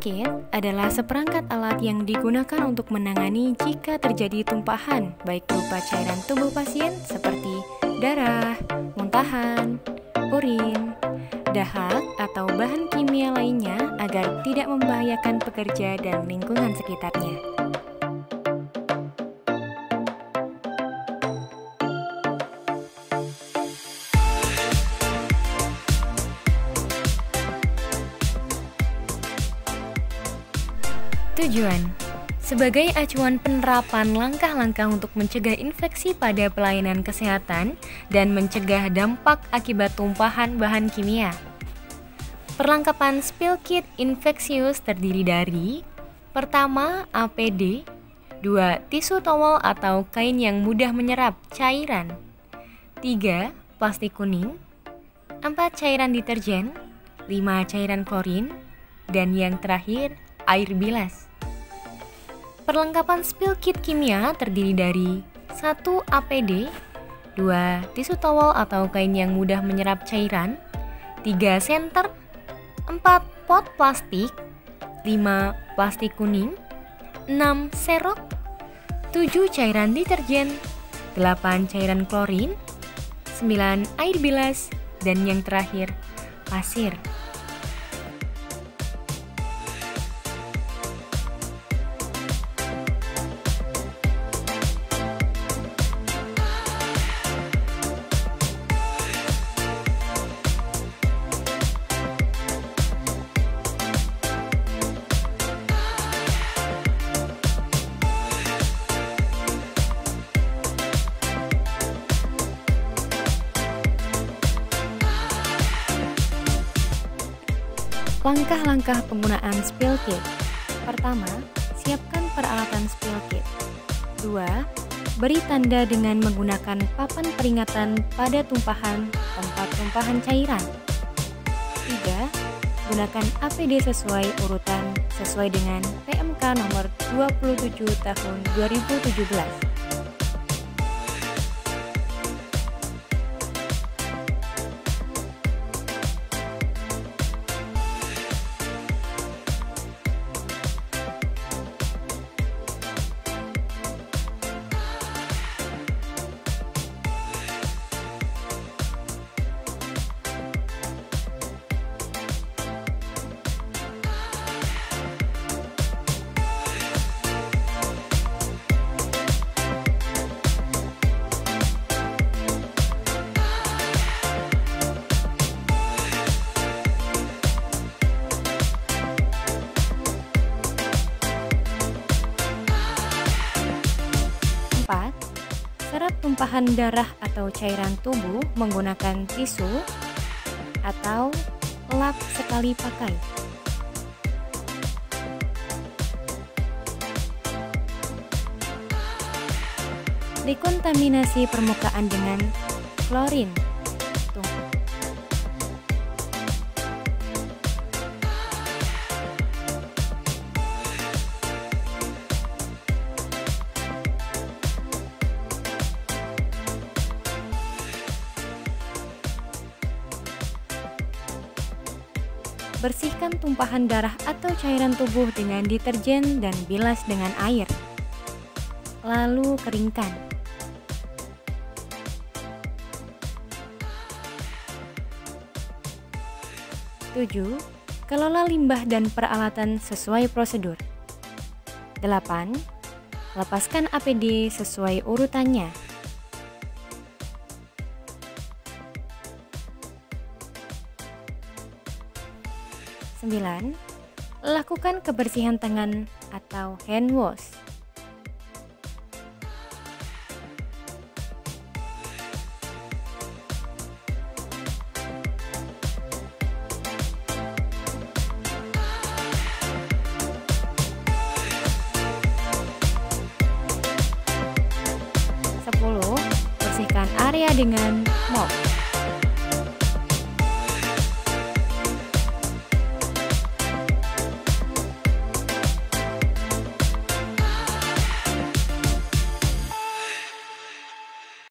kit adalah seperangkat alat yang digunakan untuk menangani jika terjadi tumpahan, baik berupa cairan tubuh pasien seperti darah, muntahan, urin, dahak, atau bahan kimia lainnya agar tidak membahayakan pekerja dan lingkungan sekitarnya. Tujuan sebagai acuan penerapan langkah-langkah untuk mencegah infeksi pada pelayanan kesehatan dan mencegah dampak akibat tumpahan bahan kimia. Perlengkapan spill kit infeksius terdiri dari Pertama, APD dua Tisu towel atau kain yang mudah menyerap cairan tiga Plastik kuning empat Cairan deterjen lima Cairan klorin dan yang terakhir, air bilas. Perlengkapan spill kit kimia terdiri dari 1 APD, 2 tisu towel atau kain yang mudah menyerap cairan, 3 senter, 4 pot plastik, 5 plastik kuning, 6 serok, 7 cairan deterjen, 8 cairan klorin, 9 air bilas, dan yang terakhir pasir. Langkah-langkah penggunaan spill kit. Pertama, siapkan peralatan spill kit. Dua, beri tanda dengan menggunakan papan peringatan pada tumpahan tempat tumpahan cairan. Tiga, gunakan APD sesuai urutan sesuai dengan PMK nomor 27 tahun 2017. 4. Serap tumpahan darah atau cairan tubuh menggunakan tisu atau lap sekali pakai. Dekontaminasi permukaan dengan klorin 'Bersihkan tumpahan darah atau cairan tubuh dengan deterjen dan bilas dengan air. Lalu keringkan. Tujuh, kelola limbah dan peralatan sesuai prosedur. 8. Lepaskan APD sesuai urutannya. 9. Lakukan kebersihan tangan atau hand wash. Bersihkan area dengan mop.